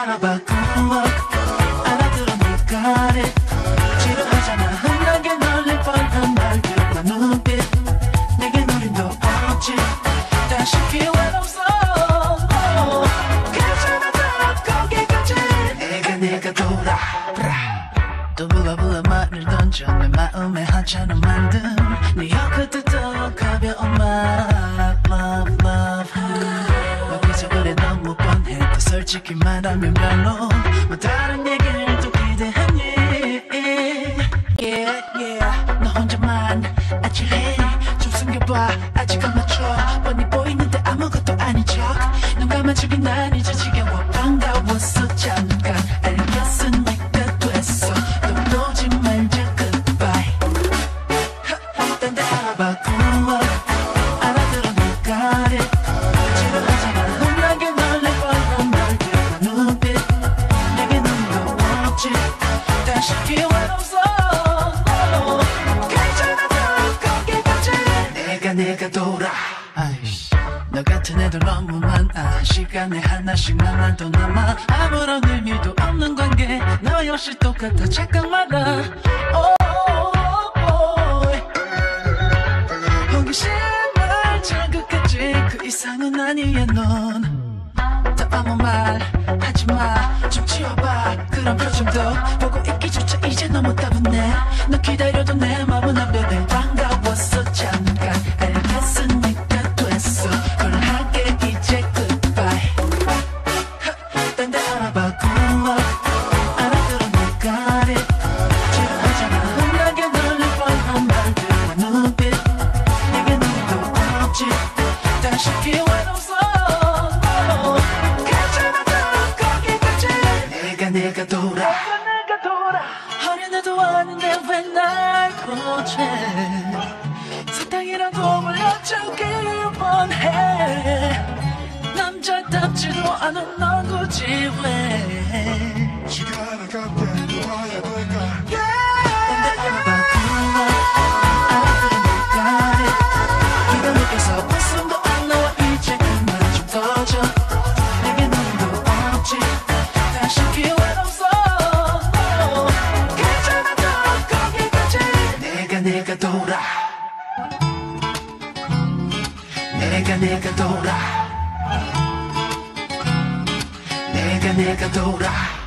알아봐. good luck 알아들어 물가래 지루하잖아. 흔하게 널릴 뻔한 말들과 눈빛. 내게 노림도 없지. 다시 기회 없어 괜찮아 다 거기까지. 내가 내가 돌아 또 불러 불러 말을 던져. 내 마음에 하찮은 만든 네 옆에 더 가벼운 말 솔직히 말하면 별로. 뭐 다른 얘기를 또 기대했니. Yeah yeah. 너 혼자만 아찔해. 좀 숨겨봐. 아직 안 맞춰. 뻔히 보이는데 아무것도 아닌 척눈 감아주기 난 이제 지겨워. 반가웠어 잠깐 알겠어. 내가 됐어. 또 보지 말자. Goodbye. 딴데 알아봐 내가 돌아. 아이씨. 너 같은 애들 너무 많아. 시간에 하나씩 나만 더 남아. 아무런 의미도 없는 관계. 너 역시 똑같아. 착각 마라 오오오오이. 호기심을 자극했지? 그 이상은 아니야 넌더 아무 말 하지마. 좀 치워봐. 그런 표정도 보고 있기조차 이제 너무 따분해. 너 기다려도 내 맘은 안 변해 내가 돌아. 어린애도 아닌데 왜날 고체 사탕이라도 물려주길 원해. 남자답지도 않은 넌 굳이 왜 돌아 내가 내가 돌아 내가 내가 돌아